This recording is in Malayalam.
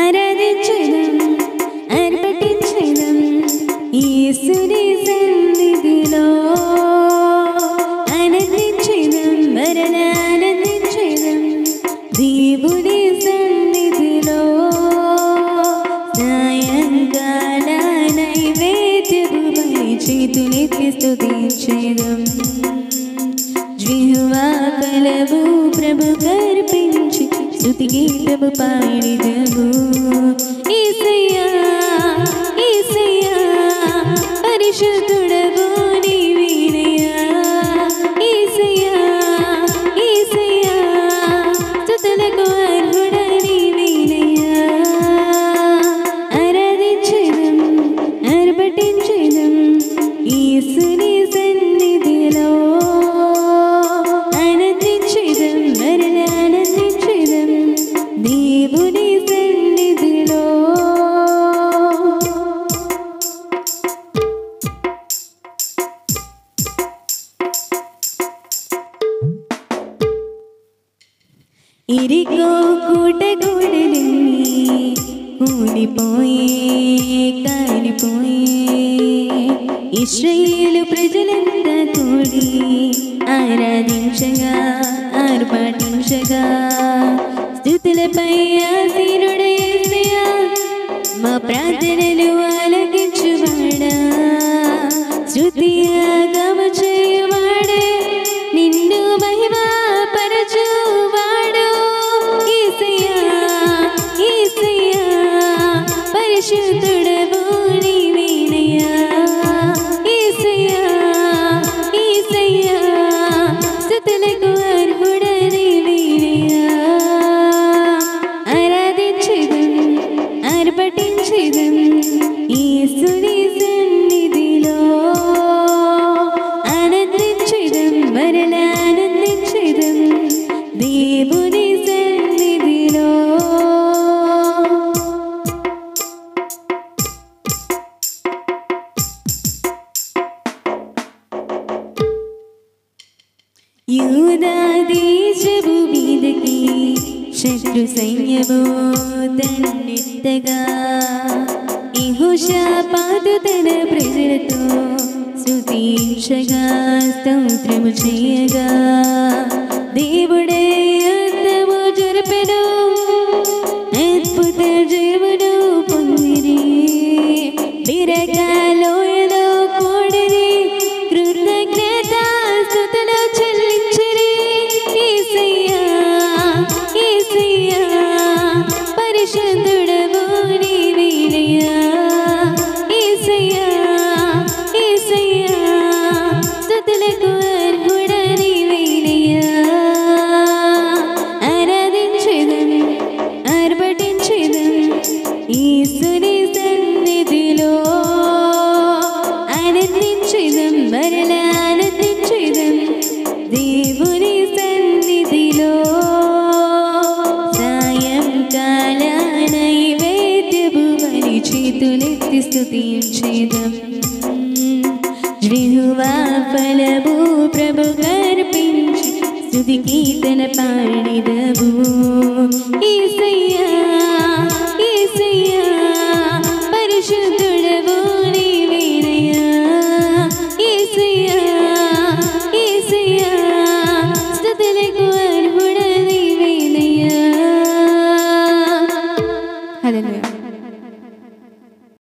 ആരാധിച്ചതും അർപ്പട്ടിച്ചതും ഈശ്വരി ജിഹ്വാ ഫലവും സ്തുതിഗീതം പാടിതമു ഈസയ്യാ ഈസയ്യാ പരിശുദ്ധുടവോ ഈശ്വര ఇరిగో కూటగూడలన్నీ కూలిపోయే కాలిపోయే ఇస్రాయేలు ప్రజలంతా కూడి ఆరాధించగా ఆర్పాటించగా స్థుతులపై యూదాదేశపు మీదకి శత్రు సైన్యము తన్నెత్తగా ఇహుషాపాదు తన ప్రజలతో స్తుతించగా స్తోత్రము చేయగా దేవుడ तुलसि स्तुतिं छेदम्। जिह्वा फलभू प्रभुगर पिचि स्तुति कीर्तनपाणि